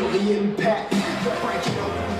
feel the impact. Break it open.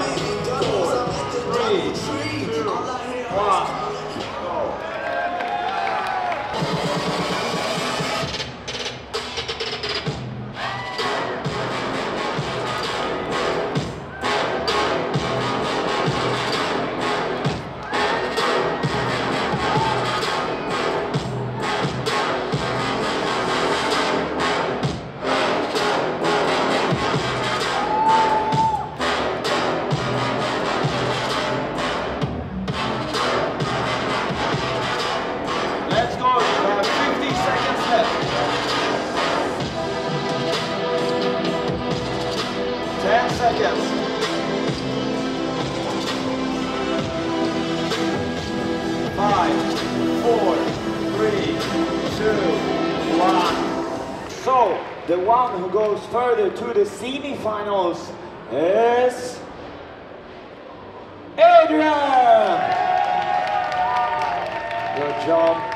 So, the one who goes further to the semifinals is... Adrian! Good job.